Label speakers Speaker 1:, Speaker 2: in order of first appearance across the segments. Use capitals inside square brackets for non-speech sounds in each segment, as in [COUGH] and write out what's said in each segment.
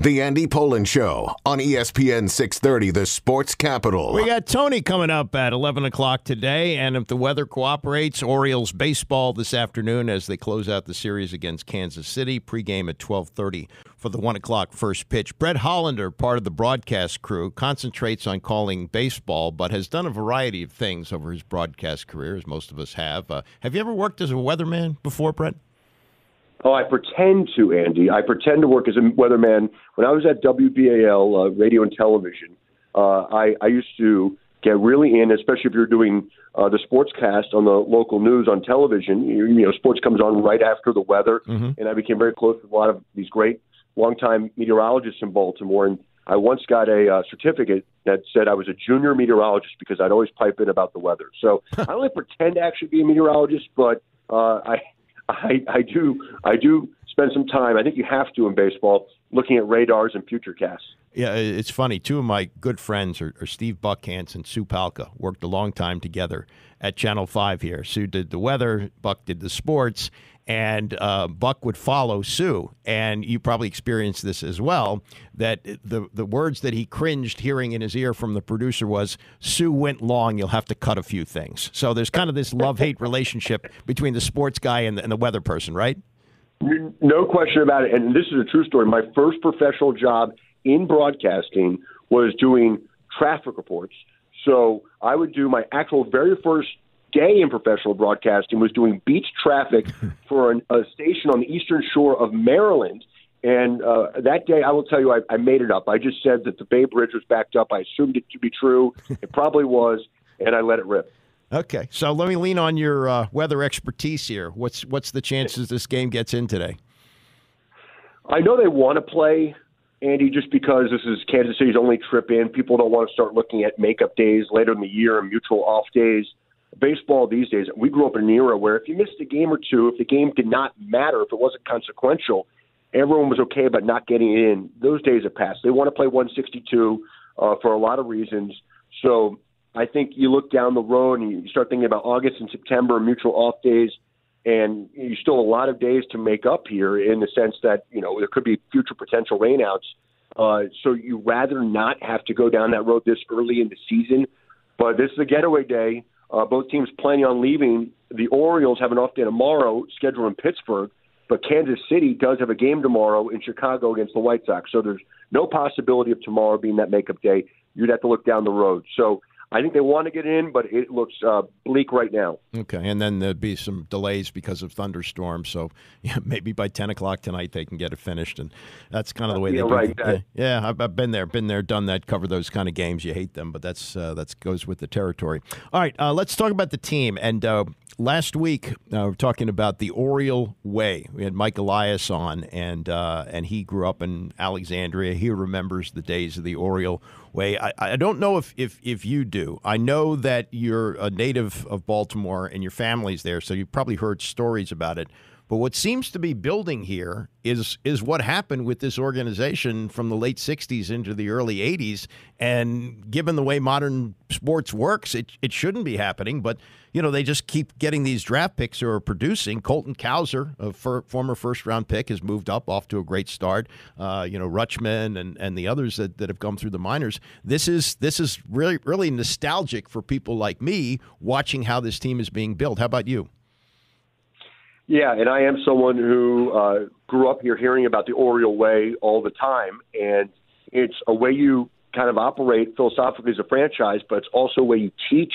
Speaker 1: The Andy Pollin Show on ESPN 630, the sports capital.
Speaker 2: We got Tony coming up at 11 o'clock today, and if the weather cooperates, Orioles baseball this afternoon as they close out the series against Kansas City. Pregame at 1230 for the 1 o'clock first pitch. Brett Hollander, part of the broadcast crew, concentrates on calling baseball, but has done a variety of things over his broadcast career, as most of us have. Uh, have you ever worked as a weatherman before, Brett?
Speaker 3: Oh, I pretend to, Andy. I pretend to work as a weatherman. When I was at WBAL, uh, radio and television, uh, I, I used to get really in, especially if you're doing uh, the sports cast on the local news on television. You, you know, sports comes on right after the weather, mm-hmm. and I became very close with a lot of these great longtime meteorologists in Baltimore. And I once got a uh, certificate that said I was a junior meteorologist because I'd always pipe in about the weather. So [LAUGHS] I only pretend to actually be a meteorologist, but uh, I I, I do I do spend some time. I think you have to in baseball looking at radars and futurecasts.
Speaker 2: Yeah, it's funny. Two of my good friends are, are Steve Buckhantz and Sue Palka. Worked a long time together at Channel Five here. Sue did the weather, Buck did the sports, and uh, Buck would follow Sue. And you probably experienced this as well. That the the words that he cringed hearing in his ear from the producer was, "Sue went long. You'll have to cut a few things." So there's kind of this love hate relationship between the sports guy and the, and the weather person, right?
Speaker 3: No question about it. And this is a true story. My first professional job in broadcasting was doing traffic reports. So I would do my actual very first day in professional broadcasting was doing beach traffic [LAUGHS] for an, a station on the eastern shore of Maryland. And uh, that day, I will tell you, I, I made it up. I just said that the Bay Bridge was backed up. I assumed it to be true. [LAUGHS] It probably was, and I let it rip.
Speaker 2: Okay, so let me lean on your uh, weather expertise here. What's what's the chances this game gets in today?
Speaker 3: I know they want to play, Andy, just because this is Kansas City's only trip in. People don't want to start looking at makeup days later in the year and mutual off days. Baseball these days, we grew up in an era where if you missed a game or two, if the game did not matter, if it wasn't consequential, everyone was okay about not getting in. Those days have passed. They want to play 162 uh, for a lot of reasons. So I think you look down the road and you start thinking about August and September mutual off days, and you still a lot of days to make up here in the sense that you know there could be future potential rainouts. Uh, so you rather not have to go down that road this early in the season. But this is a getaway day. Uh, both teams planning on leaving. The Orioles have an off day tomorrow, scheduled in Pittsburgh, but Kansas City does have a game tomorrow in Chicago against the White Sox. So there's no possibility of tomorrow being that makeup day. You'd have to look down the road. So I think they want to get in, but it looks uh, bleak right now.
Speaker 2: Okay, and then there'd be some delays because of thunderstorms. So [LAUGHS] yeah, maybe by ten o'clock tonight they can get it finished, and that's kind of the way
Speaker 3: yeah,
Speaker 2: they
Speaker 3: right,
Speaker 2: do. Yeah, yeah I've, I've, been there, been there, done that. Cover those kind of games. You hate them, but that's uh, that goes with the territory. All right, uh, let's talk about the team. And uh, last week uh, we are talking about the Oriole way. We had Mike Elias on, and uh, and he grew up in Alexandria. He remembers the days of the Oriole way. I, I don't know if, if, if you do. I know that you're a native of Baltimore and your family's there, so you've probably heard stories about it. But what seems to be building here is is what happened with this organization from the late '60s into the early '80s. And given the way modern sports works, it it shouldn't be happening. But you know they just keep getting these draft picks who are producing. Colton Cowser, a fir- former first round pick, has moved up off to a great start. Uh, you know Rutschman and and the others that, that have come through the minors. This is this is really really nostalgic for people like me watching how this team is being built. How about you?
Speaker 3: Yeah, and I am someone who uh, grew up here hearing about the Oriole way all the time, and it's a way you kind of operate philosophically as a franchise, but it's also a way you teach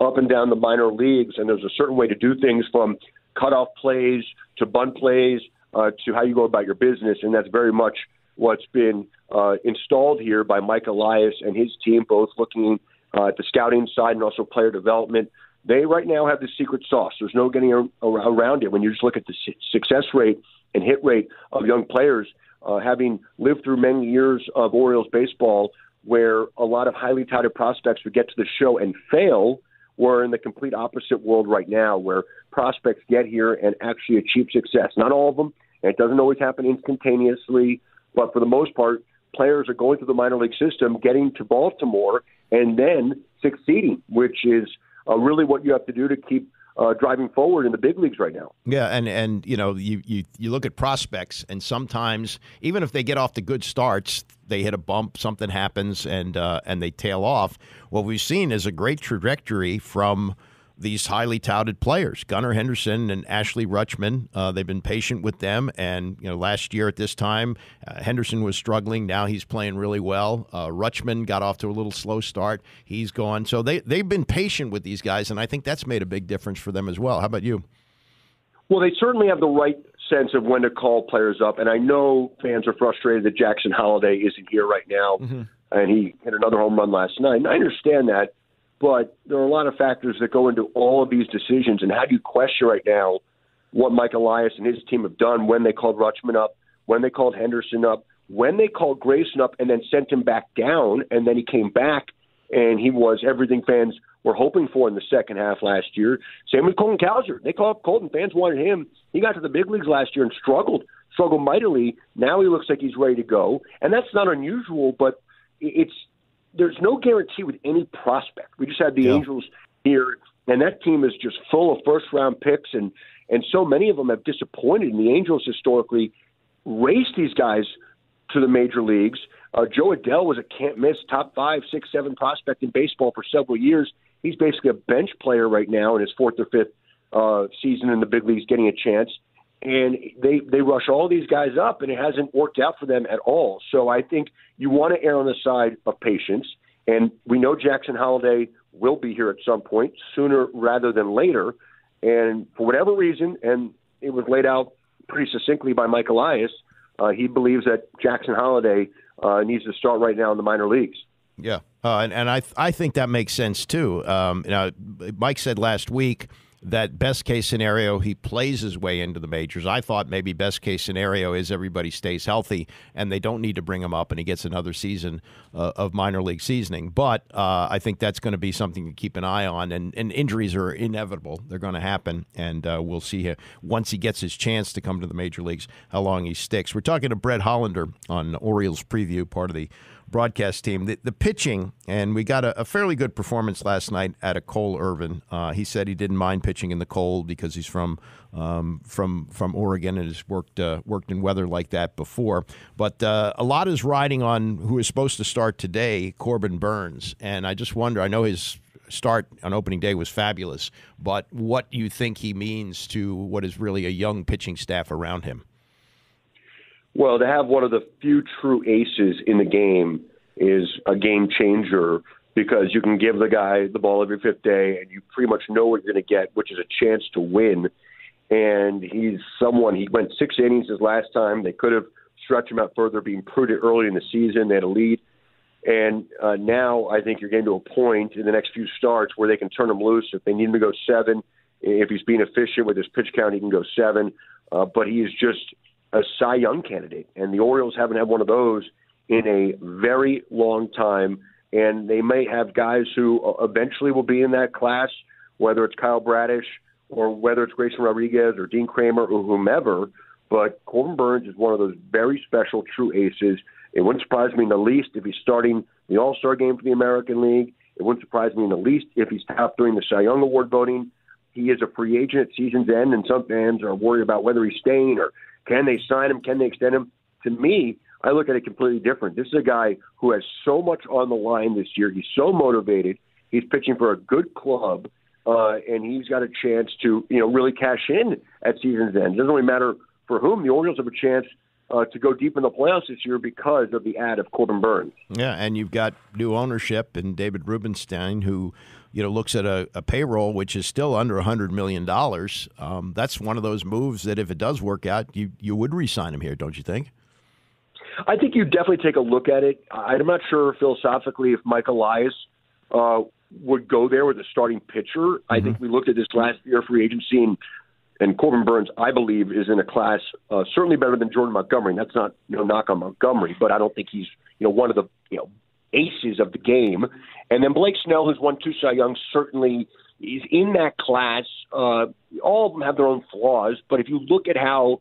Speaker 3: up and down the minor leagues, and there's a certain way to do things from cutoff plays to bunt plays uh, to how you go about your business, and that's very much what's been uh, installed here by Mike Elias and his team, both looking uh, at the scouting side and also player development. They right now have the secret sauce. There's no getting around it. When you just look at the success rate and hit rate of young players, uh, having lived through many years of Orioles baseball, where a lot of highly touted prospects would get to the show and fail, we're in the complete opposite world right now, where prospects get here and actually achieve success. Not all of them, and it doesn't always happen instantaneously, but for the most part, players are going through the minor league system, getting to Baltimore, and then succeeding, which is uh, really what you have to do to keep uh, driving forward in the big leagues right now.
Speaker 2: Yeah, and and you know you, you you look at prospects, and sometimes even if they get off to good starts, they hit a bump, something happens, and uh, and they tail off. What we've seen is a great trajectory from these highly touted players, Gunnar Henderson and Adley Rutschman. Uh, they've been patient with them, and you know, last year at this time, uh, Henderson was struggling. Now he's playing really well. Uh, Rutschman got off to a little slow start. He's gone, so they they've been patient with these guys, and I think that's made a big difference for them as well. How about you?
Speaker 3: Well, they certainly have the right sense of when to call players up, and I know fans are frustrated that Jackson Holliday isn't here right now, mm-hmm. and he hit another home run last night. And I understand that but there are a lot of factors that go into all of these decisions. And how do you question right now what Mike Elias and his team have done when they called Rutschman up, when they called Henderson up, when they called Grayson up and then sent him back down, and then he came back and he was everything fans were hoping for in the second half last year. Same with Colton Cowser. They called up Colton. Fans wanted him. He got to the big leagues last year and struggled, struggled mightily. Now he looks like he's ready to go, and that's not unusual. But it's there's no guarantee with any prospect. We just had the yeah. Angels here, and that team is just full of first round picks, and and so many of them have disappointed. And the Angels historically raced these guys to the major leagues. Uh, Jo Adell was a can't miss top five, six, seven prospect in baseball for several years. He's basically a bench player right now in his fourth or fifth uh, season in the big leagues, getting a chance and they they rush all these guys up, and it hasn't worked out for them at all. So I think you want to err on the side of patience, and we know Jackson Holliday will be here at some point sooner rather than later. And for whatever reason, and it was laid out pretty succinctly by Mike Elias, uh, he believes that Jackson Holliday uh, needs to start right now in the minor leagues.
Speaker 2: Yeah, uh, and, and I I think that makes sense too. Um, you know, Mike said last week that best case scenario, he plays his way into the majors. I thought maybe best case scenario is everybody stays healthy and they don't need to bring him up and he gets another season uh, of minor league seasoning. But uh, I think that's going to be something to keep an eye on. And, and injuries are inevitable, they're going to happen. And uh, we'll see him, once he gets his chance to come to the major leagues how long he sticks. We're talking to Brett Hollander on Orioles Preview, part of the broadcast team. The, the pitching, and we got a, a, fairly good performance last night out of Cole Irvin. Uh, he said he didn't mind pitching in the cold because he's from um, from from Oregon and has worked uh, worked in weather like that before. But uh, a lot is riding on who is supposed to start today, Corbin Burnes, And I just wonder. I know his start on opening day was fabulous, but what you think he means to what is really a young pitching staff around him?
Speaker 3: Well, to have one of the few true aces in the game is a game changer because you can give the guy the ball every fifth day and you pretty much know what you're going to get, which is a chance to win. And he's someone, he went six innings his last time. They could have stretched him out further, being prudent early in the season. They had a lead. And uh, now I think you're getting to a point in the next few starts where they can turn him loose. If they need him to go seven, if he's being efficient with his pitch count, he can go seven. Uh, but he is just a Cy Young candidate, and the Orioles haven't had one of those in a very long time. And they may have guys who uh, eventually will be in that class, whether it's Kyle Bradish or whether it's Grayson Rodriguez or Dean Kremer or whomever. But Corbin Burnes is one of those very special true aces. It wouldn't surprise me in the least if he's starting the All Star game for the American League. It wouldn't surprise me in the least if he's top during the Cy Young Award voting. He is a free agent at season's end, and some fans are worried about whether he's staying or can they sign him? Can they extend him? To me, I look at it completely different. This is a guy who has so much on the line this year. He's so motivated. He's pitching for a good club, uh, and he's got a chance to, you know, really cash in at season's end. It doesn't really matter for whom. The Orioles have a chance uh, to go deep in the playoffs this year because of the ad of Corbin Burnes.
Speaker 2: Yeah, and you've got new ownership and David Rubenstein, who you know looks at a, a payroll which is still under hundred million dollars. Um, that's one of those moves that if it does work out, you you would re-sign him here, don't you think?
Speaker 3: I think you definitely take a look at it. I'm not sure philosophically if Mike Elias uh, would go there with a starting pitcher. Mm-hmm. I think we looked at this last year free agency and and Corbin Burnes, I believe, is in a class uh, certainly better than Jordan Montgomery. And that's not you know knock on Montgomery, but I don't think he's you know one of the you know aces of the game. And then Blake Snell, who's won two Cy Young, certainly is in that class. Uh, all of them have their own flaws, but if you look at how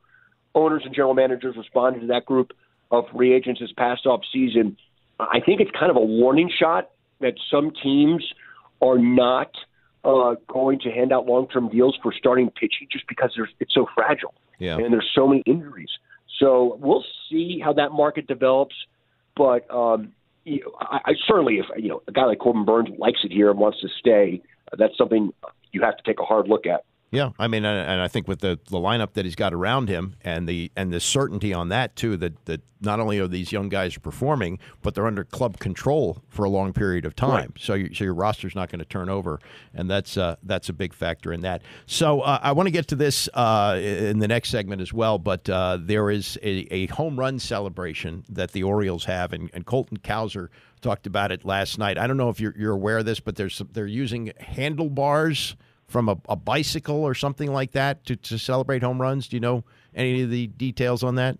Speaker 3: owners and general managers responded to that group of free agents this past off season, I think it's kind of a warning shot that some teams are not uh, going to hand out long term deals for starting pitching just because there's, it's so fragile.
Speaker 2: Yeah.
Speaker 3: And there's so many injuries. So we'll see how that market develops. But um, you know, I, I certainly, if you know, a guy like Corbin Burnes likes it here and wants to stay, that's something you have to take a hard look at.
Speaker 2: Yeah, I mean, and I think with the, the lineup that he's got around him and the and the certainty on that too, that that not only are these young guys performing, but they're under club control for a long period of time. Right. So, you, so your roster's not going to turn over, and that's uh, that's a big factor in that. So uh, I want to get to this uh, in the next segment as well, but uh, there is a, a, home run celebration that the Orioles have, and, and Colton Cowser talked about it last night. I don't know if you're, you're aware of this, but there's they're using handlebars from a, a bicycle or something like that to, to celebrate home runs? Do you know any of the details on that?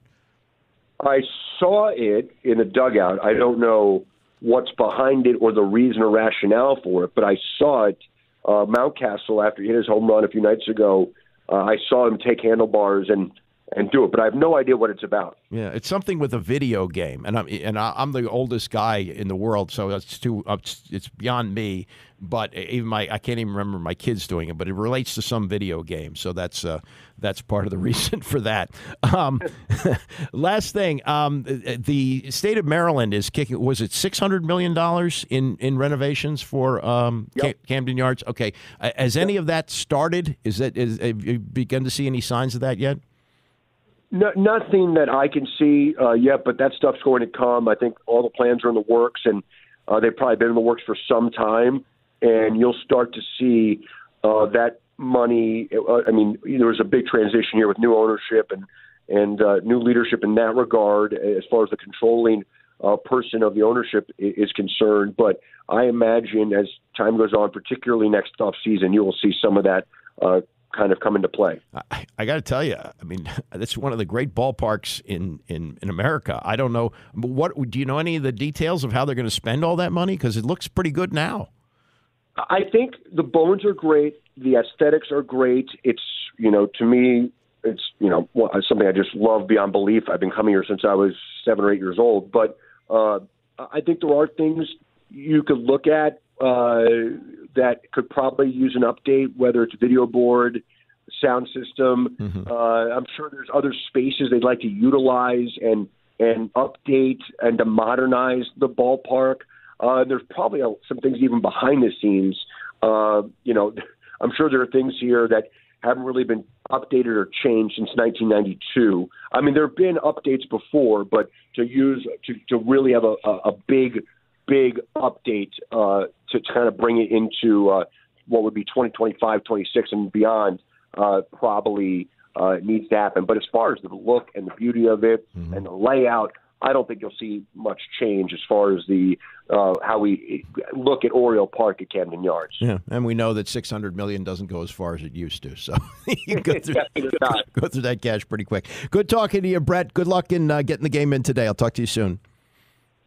Speaker 3: I saw it in a dugout. I don't know what's behind it or the reason or rationale for it, but I saw it. Uh, Mountcastle, after he hit his home run a few nights ago, uh, I saw him take handlebars and and do it, but I have no idea what it's about.
Speaker 2: Yeah, it's something with a video game, and I'm and I'm the oldest guy in the world, so it's too it's beyond me but even my I can't even remember my kids doing it, but it relates to some video game, so that's uh, that's part of the [LAUGHS] reason for that. Um, [LAUGHS] last thing, um, the state of Maryland is kicking. Was it six hundred million dollars in in renovations for um, yep. Camden Yards? Okay, has any of that started? Is that is have you begun to see any signs of that yet?
Speaker 3: No, nothing that I can see uh, yet, but that stuff's going to come. I think all the plans are in the works, and uh, they've probably been in the works for some time and you'll start to see uh, that money. Uh, I mean, there was a big transition here with new ownership and and uh, new leadership in that regard, as far as the controlling uh, person of the ownership is concerned. But I imagine as time goes on, particularly next off season, you will see some of that uh, kind of come into play.
Speaker 2: I, I got to tell you, I mean, [LAUGHS] that's one of the great ballparks in, in, in America. I don't know what do you know any of the details of how they're going to spend all that money because it looks pretty good now.
Speaker 3: I think the bones are great. The aesthetics are great. It's you know to me it's you know something I just love beyond belief. I've been coming here since I was seven or eight years old. But uh, I think there are things you could look at uh, that could probably use an update, whether it's video board, sound system. Mm-hmm. Uh, I'm sure there's other spaces they'd like to utilize and and update and to modernize the ballpark. Uh, there's probably a, some things even behind the scenes. Uh, you know, [LAUGHS] I'm sure there are things here that haven't really been updated or changed since 1992. I mean, there have been updates before, but to use to, to really have a, a, a big, big update uh, to, kind of bring it into uh, what would be 2025, 26, and beyond, uh, probably uh, needs to happen. But as far as the look and the beauty of it mm-hmm. and the layout, I don't think you'll see much change as far as the uh, how we look at Oriole Park at Camden Yards.
Speaker 2: Yeah, and we know that six hundred million doesn't go as far as it used to, so [LAUGHS] you go [LAUGHS] through, go, [LAUGHS] go, through that cash pretty quick. Good talking to you, Brett. Good luck in uh, getting the game in today. I'll talk to you soon.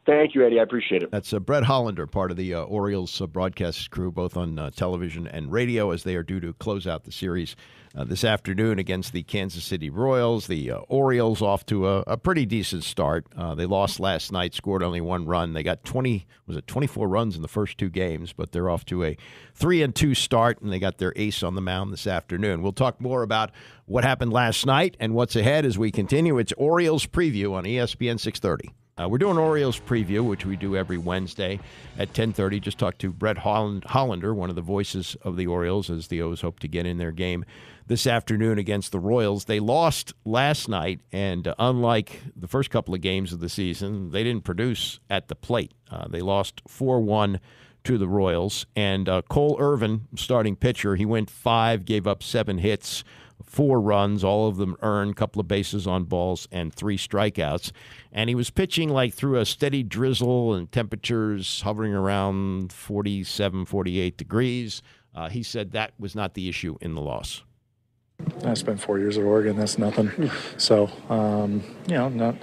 Speaker 3: Thank you, Eddie. I appreciate it.
Speaker 2: That's uh, Brett Hollander, part of the uh, Orioles uh, broadcast crew, both on uh, television and radio, as they are due to close out the series uh, this afternoon against the Kansas City Royals. The uh, Orioles off to a, a pretty decent start. they lost last night, scored only one run. They got 20, was it 24 runs in the first two games, but they're off to a three and two start, and they got their ace on the mound this afternoon. We'll talk more about what happened last night and what's ahead as we continue. It's Orioles preview on ESPN 630. Uh, we're doing Orioles preview, which we do every Wednesday at 10:30. Just talked to Brett Holland, Hollander, one of the voices of the Orioles, as the O's hope to get in their game this afternoon against the Royals. They lost last night, and uh, unlike the first couple of games of the season, they didn't produce at the plate. Uh, they lost 4-1 to the Royals, and uh, Cole Irvin, starting pitcher, he went five, gave up seven hits four runs, all of them earned, couple of bases on balls, and three strikeouts. And he was pitching like through a steady drizzle and temperatures hovering around 47, 48 degrees. Uh, he said that was not the issue in the loss.
Speaker 4: I spent four years at Oregon. That's nothing. So, um, you know, not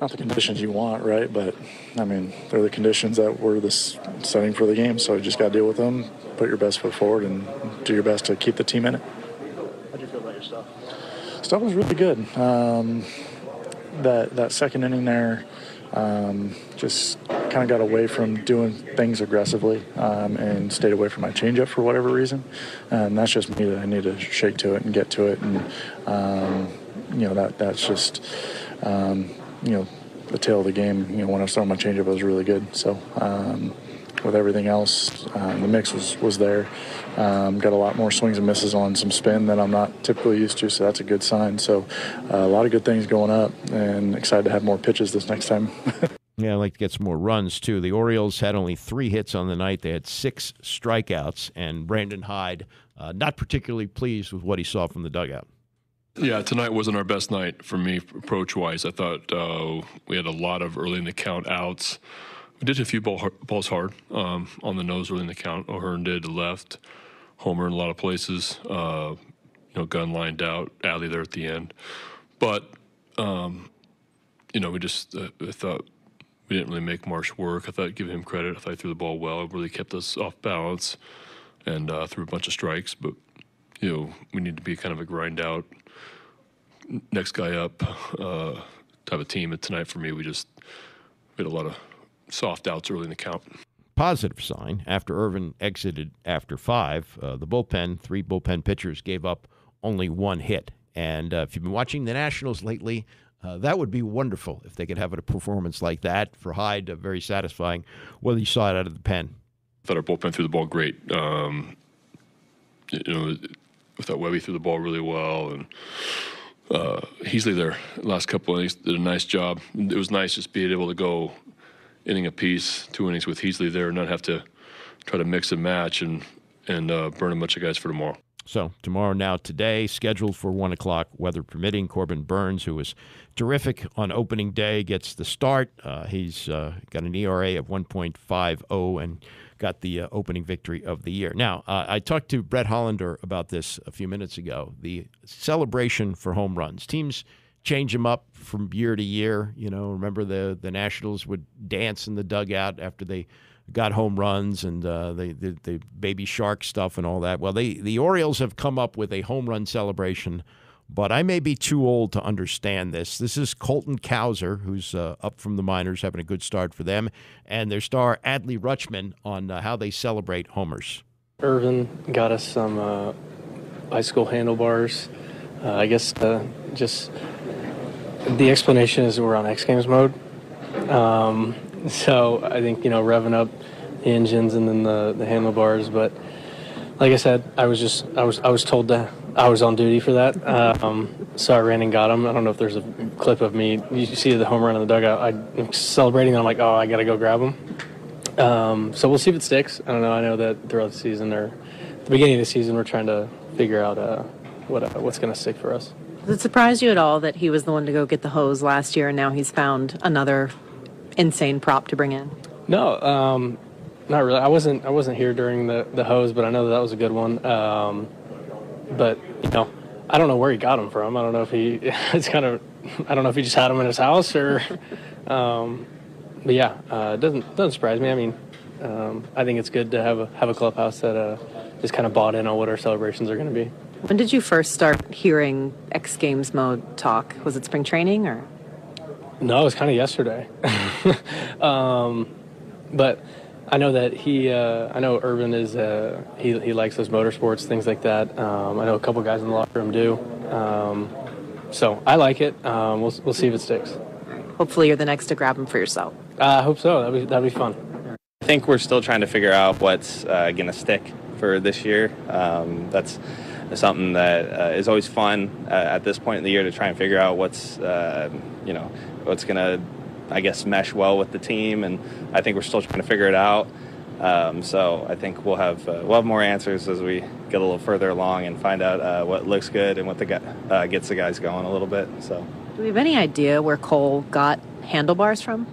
Speaker 4: not the conditions you want, right? But I mean, they're the conditions that were the setting for the game. So you just got to deal with them, put your best foot forward, and do your best to keep the team in it
Speaker 5: stuff?
Speaker 4: Stuff was really good. Um, that that second inning there, um, just kind of got away from doing things aggressively um, and stayed away from my changeup for whatever reason. And that's just me that I need to shake to it and get to it. And, um, you know, that that's just, um, you know, the tail of the game. You know, when I was throwing my changeup, I was really good. So, um, with everything else, uh, the mix was, was there. Um, got a lot more swings and misses on some spin that I'm not typically used to, so that's a good sign. So uh, a lot of good things going up, and excited to have more pitches this next time. [LAUGHS]
Speaker 2: yeah, I'd like to get some more runs too. The Orioles had only three hits on the night. They had six strikeouts, and Brandon Hyde uh, not particularly pleased with what he saw from the dugout.
Speaker 6: Yeah, tonight wasn't our best night for me approach wise. I thought uh, we had a lot of early in the count outs. We did a few ball, balls hard um, on the nose early in the count. O'Hearn did left homer in a lot of places. Uh, you know, gun lined out, alley there at the end. But um, you know, we just uh, I thought we didn't really make Marsh work. I thought give him credit. I thought he threw the ball well. It really kept us off balance and uh, threw a bunch of strikes. But you know, we need to be kind of a grind out, next guy up uh, type of team. And tonight for me, we just we had a lot of soft outs early in the count
Speaker 2: positive sign after Irvin exited after five. Uh, the bullpen, three bullpen pitchers, gave up only one hit. And uh, if you've been watching the Nationals lately, uh, that would be wonderful if they could have a performance like that for Hyde. Uh, very satisfying. Whether you saw it out of the pen.
Speaker 6: I thought our bullpen threw the ball great. Um, you know, we thought Webby threw the ball really well, and uh, Heasley there last couple innings did a nice job. It was nice just being able to go inning apiece, two innings with Heasley there, and not have to try to mix and match and and uh, burn a bunch of guys for tomorrow.
Speaker 2: So tomorrow, now today, scheduled for one o'clock, weather permitting. Corbin Burnes, who was terrific on opening day, gets the start. Uh, he's uh, got an ERA of 1.50 and got the uh, opening victory of the year. Now, uh, I talked to Brett Hollander about this a few minutes ago. The celebration for home runs. Teams change them up from year to year. You know, remember the the Nationals would dance in the dugout after they got home runs and uh, the, the, the baby shark stuff and all that. Well, they the Orioles have come up with a home run celebration, but I may be too old to understand this. This is Colton Cowser, who's uh, up from the minors, having a good start for them, and their star Adley Rutschman on uh, how they celebrate homers.
Speaker 7: Irvin got us some uh, bicycle handlebars. Uh, I guess uh, just the explanation is we're on X Games mode. Um, so I think you know revving up the engines and then the, the handlebars. But like I said, I was just I was I was told that I was on duty for that. Um, so I ran and got him. I don't know if there's a clip of me. You see the home run in the dugout. I'm celebrating. I'm like, oh, I gotta go grab him. Um, so we'll see if it sticks. I don't know. I know that throughout the season or the beginning of the season, we're trying to figure out uh, what uh, what's gonna stick for us.
Speaker 8: Does it surprise you at all that he was the one to go get the hose last year and now he's found another insane prop to bring in?
Speaker 7: No, um, not really. I wasn't I wasn't here during the, the hose, but I know that, that was a good one. Um, but you know, I don't know where he got them from. I don't know if he [LAUGHS] it's kind of I don't know if he just had them in his house or. [LAUGHS] Um, but yeah, uh, it doesn't doesn't surprise me. I mean, um, I think it's good to have a have a clubhouse that uh, is kind of bought in on what our celebrations are going to be.
Speaker 8: When did you first start hearing X Games mode talk? Was it spring training or?
Speaker 7: No, it was kind of yesterday. [LAUGHS] um, but I know that he, uh, I know Irvin is, uh, he, he likes those motorsports, things like that. Um, I know a couple guys in the locker room do. Um, so I like it. Um, we'll, we'll see if it sticks.
Speaker 8: Hopefully, you're the next to grab them for yourself.
Speaker 7: Uh, I hope so. That'd be, that'd be fun.
Speaker 9: I think we're still trying to figure out what's uh, going to stick for this year. Um, that's something that uh, is always fun uh, at this point in the year to try and figure out what's uh, you know what's gonna I guess mesh well with the team, and I think we're still trying to figure it out. Um, so I think we'll have uh, we'll have more answers as we get a little further along and find out uh, what looks good and what the uh, gets the guys going a little bit. So.
Speaker 8: Do we have any idea where Cole got handlebars from?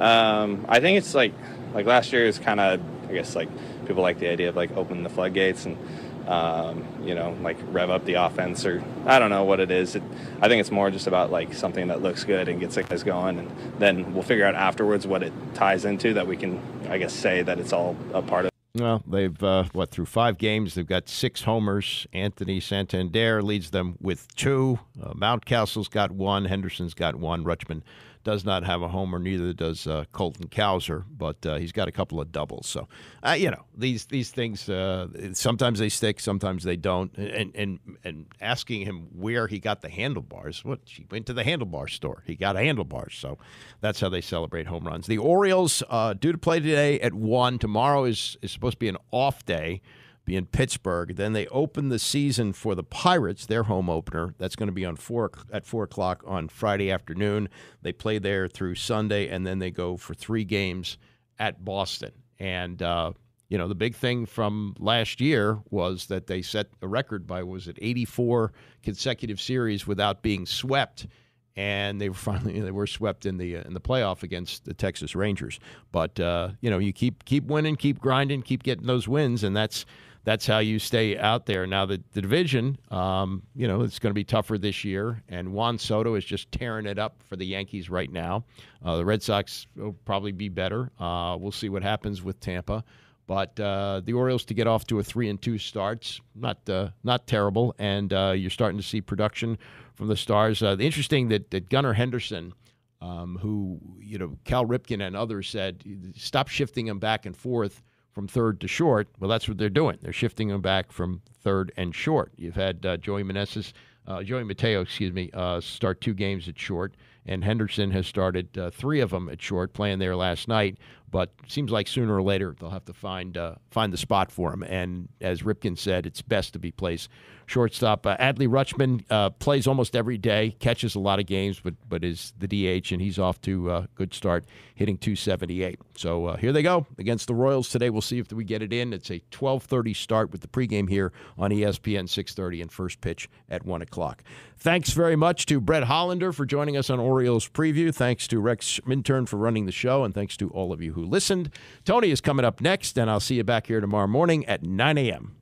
Speaker 9: Um, I think it's like like last year is kind of I guess like people like the idea of like opening the floodgates and um, you know, like rev up the offense or I don't know what it is. It, I think it's more just about like something that looks good and gets the guys going, and then we'll figure out afterwards what it ties into that we can, I guess, say that it's all a part of.
Speaker 2: Well, they've uh, what through five games they've got six homers. Anthony Santander leads them with two. Uh, Mountcastle's got one. Henderson's got one. Rutschman does not have a homer. Neither does uh, Colton Cowser, but uh, he's got a couple of doubles. So, uh, you know, these these things uh, sometimes they stick, sometimes they don't. And and and asking him where he got the handlebars, what he went to the handlebar store. He got a handlebars. So that's how they celebrate home runs. The Orioles uh, due to play today at one. Tomorrow is is supposed to be an off day be in Pittsburgh. Then they open the season for the Pirates, their home opener. That's going to be on four at four o'clock on Friday afternoon. They play there through Sunday, and then they go for three games at Boston. And uh, you know the big thing from last year was that they set a record by was it 84 consecutive series without being swept and they were [LAUGHS] finally they were swept in the in the playoff against the Texas Rangers. But uh, you know, you keep keep winning, keep grinding, keep getting those wins, and that's that's how you stay out there. Now, the, the division, um, you know, it's going to be tougher this year, and Juan Soto is just tearing it up for the Yankees right now. Uh, the Red Sox will probably be better. Uh, we'll see what happens with Tampa. But uh, the Orioles to get off to a three and two starts, not uh, not terrible, and uh, you're starting to see production from the Stars. Uh, the interesting that, that Gunnar Henderson, um, who you know Cal Ripken and others said, stop shifting him back and forth from third to short. Well, that's what they're doing. They're shifting them back from third and short. You've had uh, Joey Meneses, uh, Joey Mateo, excuse me, uh, start two games at short, and Henderson has started uh, three of them at short, playing there last night. But seems like sooner or later they'll have to find uh, find the spot for him. And as Ripken said, it's best to be placed shortstop. Uh, Adley Rutschman uh, plays almost every day, catches a lot of games, but but is the DH, and he's off to a good start, hitting 278. So uh, here they go against the Royals today. We'll see if we get it in. It's a 12:30 start with the pregame here on ESPN 6:30 and first pitch at one o'clock. Thanks very much to Brett Hollander for joining us on Orioles Preview. Thanks to Rex Minturn for running the show, and thanks to all of you who listened. Tony is coming up next, and I'll see you back here tomorrow morning at 9 a.m.